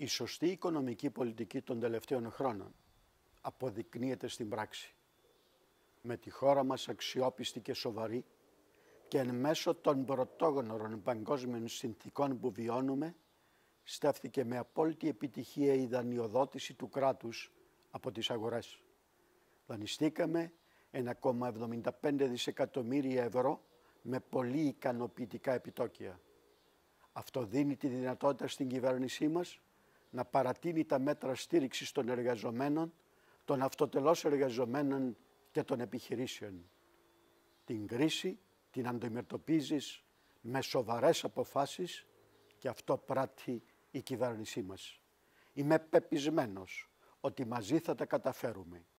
Η σωστή οικονομική πολιτική των τελευταίων χρόνων αποδεικνύεται στην πράξη. Με τη χώρα μας αξιόπιστη και σοβαρή και εν μέσω των πρωτόγνωρων παγκόσμιων συνθήκων που βιώνουμε, στέφθηκε με απόλυτη επιτυχία η δανειοδότηση του κράτους από τις αγορές. Δανειστήκαμε 1,75 δισεκατομμύρια ευρώ με πολύ ικανοποιητικά επιτόκια. Αυτό δίνει τη δυνατότητα στην κυβέρνησή μας να παρατείνει τα μέτρα στήριξης των εργαζομένων, των αυτοτελώς εργαζομένων και των επιχειρήσεων. Την κρίση την αντιμετωπίζεις με σοβαρές αποφάσεις και αυτό πράττει η κυβέρνησή μας. Είμαι πεπισμένος ότι μαζί θα τα καταφέρουμε.